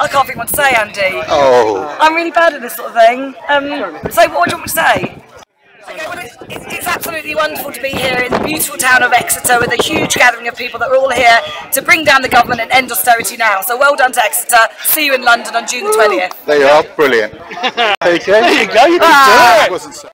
I can't think what to say, Andy. Oh. I'm really bad at this sort of thing. Um, so what do you want me to say? Okay, well, it's, it's absolutely wonderful to be here in the beautiful town of Exeter with a huge gathering of people that are all here to bring down the government and end austerity now. So well done to Exeter. See you in London on June the 20th. There you are, brilliant. Okay. There you go, you can Ah. do it. Ah.